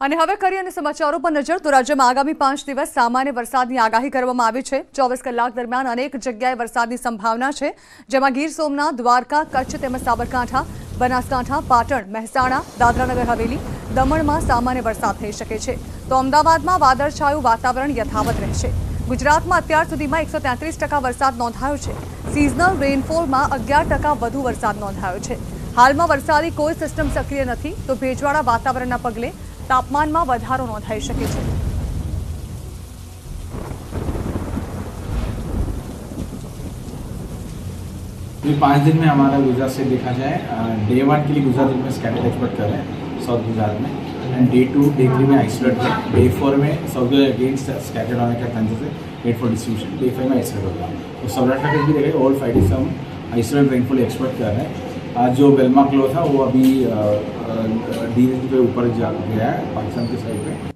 અને હવે કરીએ અને સમાચારો પર નજર તો રાજ્યમાં આગામી પાંચ દિવસ સામાન્ય વરસાદની આગાહી કરવામાં આવી છે ચોવીસ કલાક દરમિયાન અનેક જગ્યાએ વરસાદની સંભાવના છે જેમાં ગીર સોમનાથ દ્વારકા કચ્છ તેમજ સાબરકાંઠા બનાસકાંઠા પાટણ મહેસાણા દાદરાનગર હવેલી દમણમાં સામાન્ય વરસાદ થઈ શકે છે તો અમદાવાદમાં વાદળછાયું વાતાવરણ યથાવત રહેશે ગુજરાતમાં અત્યાર સુધીમાં એકસો તેત્રીસ ટકા વરસાદ નોંધાયો છે સિઝનલ રેઇનફોલમાં અગિયાર ટકા વધુ વરસાદ નોંધાયો છે હાલમાં વરસાદી કોઈ સિસ્ટમ સક્રિય નથી તો ભેજવાળા વાતાવરણના પગલે તાપમાનમાં વધારો નોંધાઈ શકે છે ये पाँच दिन में हमारा गुजरात से देखा जाए डे वन के लिए गुजरात में स्कैटर एक्सपर्ट कर रहे हैं साउथ गुजरात में and day two day three में आइसोलेट में डे फोर में साउथ अगेंस्ट स्कैटर्ड होने का चांसेस है date for distribution day five में आइसोलेट होगा तो सौराष्ट्र का भी देखें ऑल फाइव डेज हम आइसोलेट रेनफॉल एक्सपर्ट कर रहे हैं आज जो बेलमा क्लो था वो अभी डी पे ऊपर जा गया है, पाकिस्तान के साइड पे।